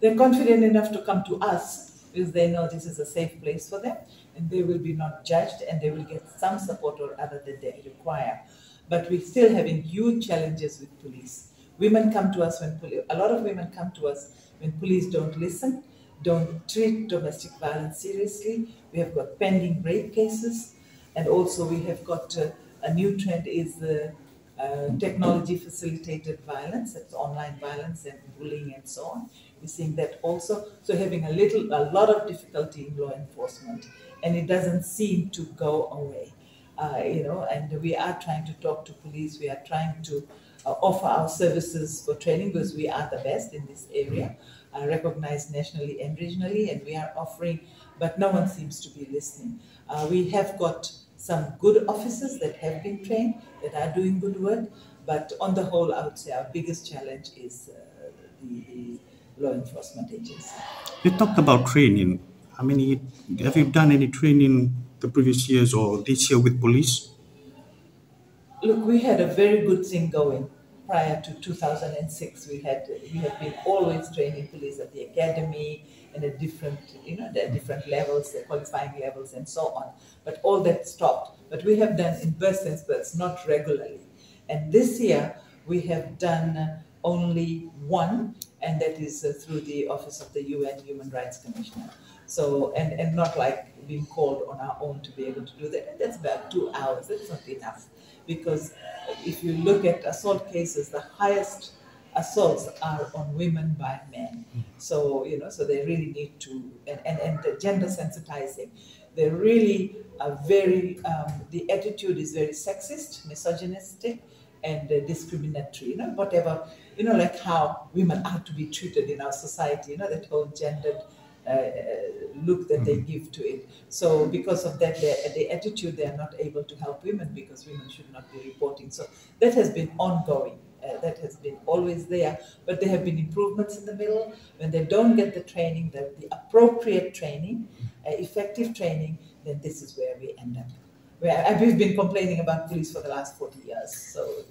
they're confident enough to come to us because they know this is a safe place for them and they will be not judged and they will get some support or other that they require. But we're still having huge challenges with police. Women come to us when police, a lot of women come to us when police don't listen, don't treat domestic violence seriously. We have got pending rape cases, and also we have got uh, a new trend is the uh, Uh, technology facilitated violence, that's online violence and bullying and so on. We're seeing that also. So having a little, a lot of difficulty in law enforcement, and it doesn't seem to go away. Uh, you know, and we are trying to talk to police. We are trying to uh, offer our services for training because we are the best in this area, uh, recognized nationally and regionally, and we are offering, but no one seems to be listening. Uh, we have got some good officers that have been trained, that are doing good work, but on the whole, I would say our biggest challenge is uh, the, the law enforcement agency. You talked about training. I mean, have you done any training the previous years or this year with police? Look, we had a very good thing going prior to 2006. We had we have been always training police at the academy and at different you know at different levels, the qualifying levels, and so on. But all that stopped. But we have done in bursts and spurts, not regularly. And this year we have done only one, and that is uh, through the Office of the UN Human Rights Commissioner. So, and, and not like being called on our own to be able to do that. And that's about two hours. That's not enough. Because if you look at assault cases, the highest assaults are on women by men. So, you know, so they really need to, and, and, and the gender sensitizing, they really are very, um, the attitude is very sexist, misogynistic, and uh, discriminatory, you know, whatever, you know, like how women are to be treated in our society, you know, that whole gendered uh, look that they give to it. So because of that, the attitude, they are not able to help women because women should not be reporting. So that has been ongoing. Uh, that has been always there, but there have been improvements in the middle. When they don't get the training, the, the appropriate training, uh, effective training, then this is where we end up. We've been complaining about police for the last 40 years. So